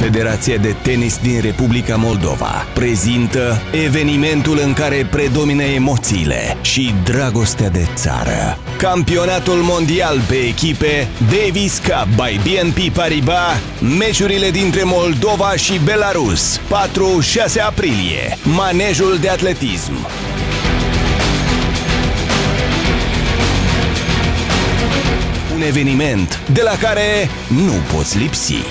Federația de Tenis din Republica Moldova prezintă evenimentul în care predomină emoțiile și dragostea de țară. Campionatul mondial pe echipe Davis Cup by BNP Paribas, meciurile dintre Moldova și Belarus, 4-6 aprilie, manejul de atletism. Un eveniment de la care nu poți lipsi.